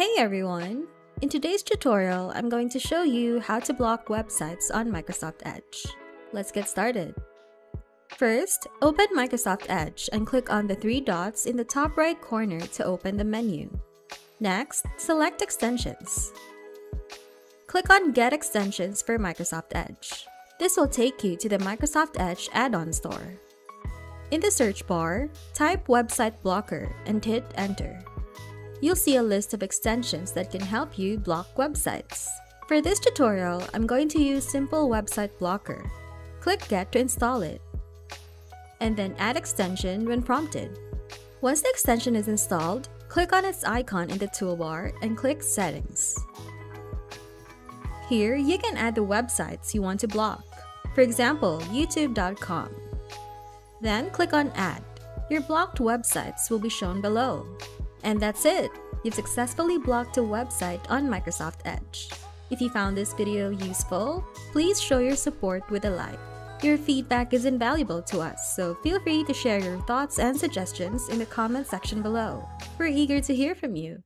Hey everyone! In today's tutorial, I'm going to show you how to block websites on Microsoft Edge. Let's get started. First, open Microsoft Edge and click on the three dots in the top right corner to open the menu. Next, select Extensions. Click on Get Extensions for Microsoft Edge. This will take you to the Microsoft Edge add-on store. In the search bar, type Website Blocker and hit Enter you'll see a list of extensions that can help you block websites. For this tutorial, I'm going to use Simple Website Blocker. Click Get to install it. And then add extension when prompted. Once the extension is installed, click on its icon in the toolbar and click Settings. Here, you can add the websites you want to block. For example, youtube.com. Then click on Add. Your blocked websites will be shown below. And that's it! You've successfully blocked a website on Microsoft Edge. If you found this video useful, please show your support with a like. Your feedback is invaluable to us, so feel free to share your thoughts and suggestions in the comment section below. We're eager to hear from you.